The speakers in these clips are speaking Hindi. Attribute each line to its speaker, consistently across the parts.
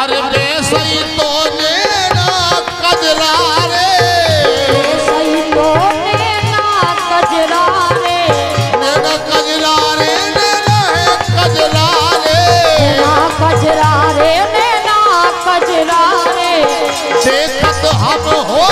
Speaker 1: हर देसई तो मेरा कजरा रे
Speaker 2: देसई तो मेरा कजरा रे।
Speaker 1: मेरा कजरा रे मेरा कजरा रे
Speaker 2: मेरा रे मेरा कजरा रे।
Speaker 1: देखत हम हो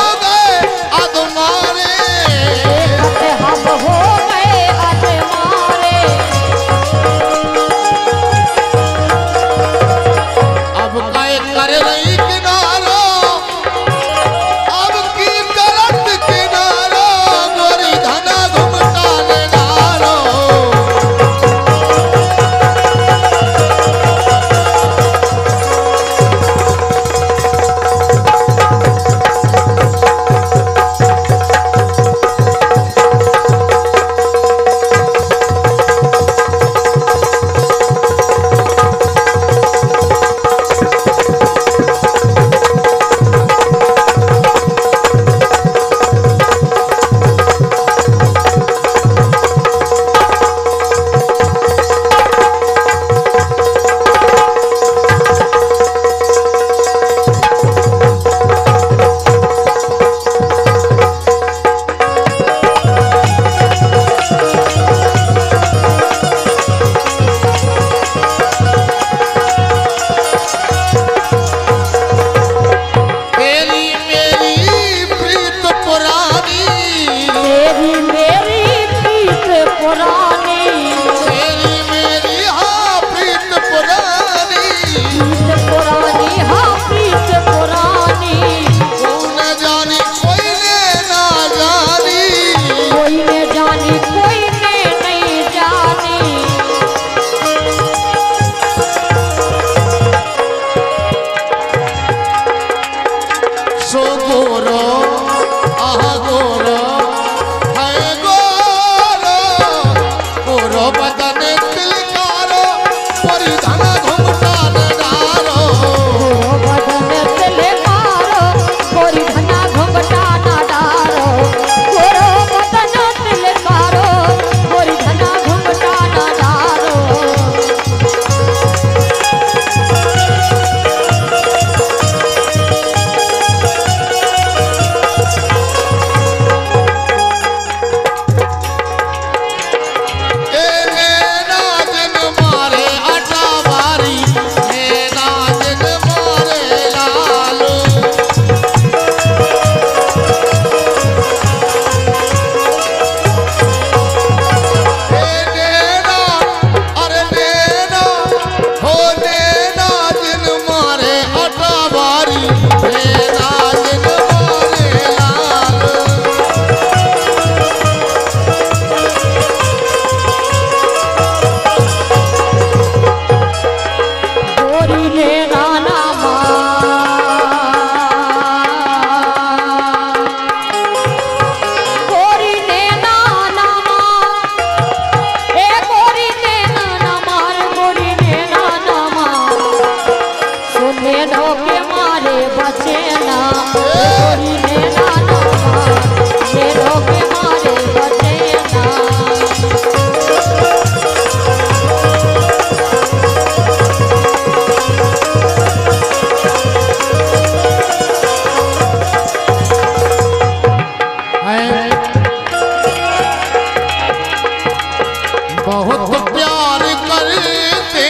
Speaker 1: बहुत प्यार करते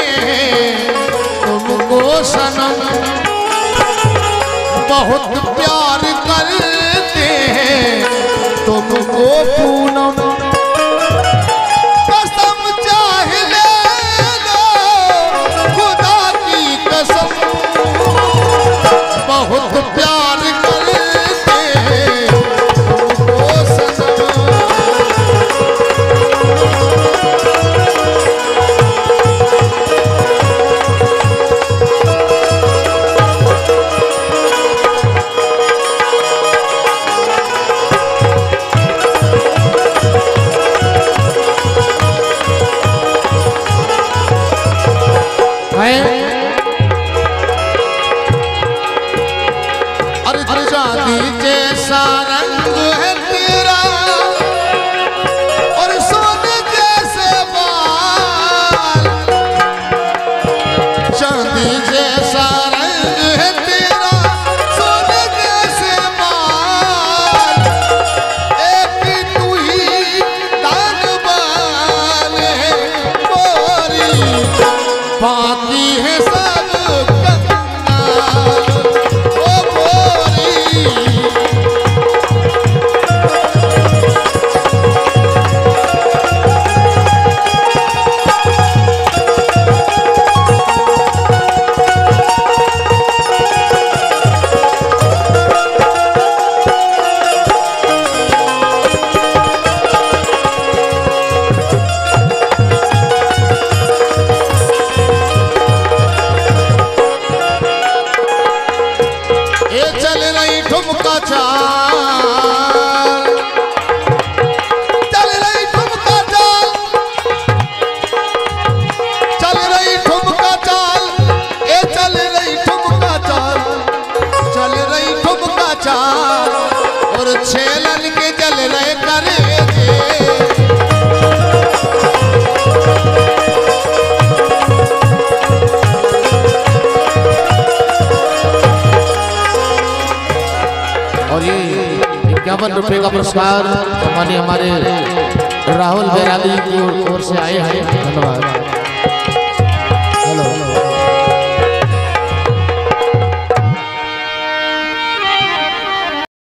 Speaker 1: तुमको सनम। बहुत प्यार करते तुमको पूनम।
Speaker 3: छेलन के जल रहे करे
Speaker 1: और ये इक्यावन रुपए का पुरस्कार हमारे हमारे राहुल बैरागी की ओर से आए हैं। धन्यवाद।